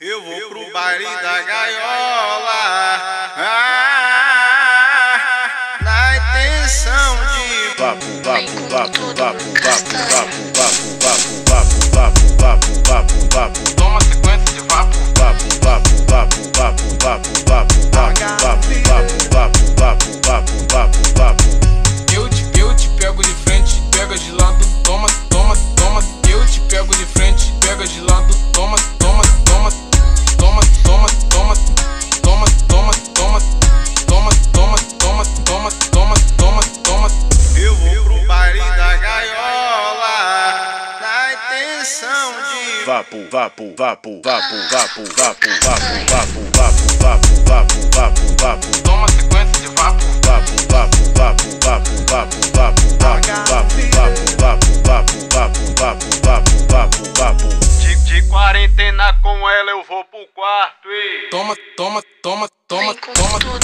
Eu vou pro baile da gaiola. Ah, na intenção de. Vapo, vapo, vapo, vapo, vapo, vapo, vapo, vapo, vapo, intenção de Vapo, vapo, vapo, vapo, vapo, vapo, vapo, vapo, vapo, vapo, vapo, vapo, vapo. toma sequência de vapo. Vapo, vapo, vapo, vapo, vapo, vapo, vapo, vapo, vapo, vapo, vapo, vapo, vapo, vapo, vapo. De, de quarentena com ela eu vou pro quarto e toma, toma, toma, toma, toma,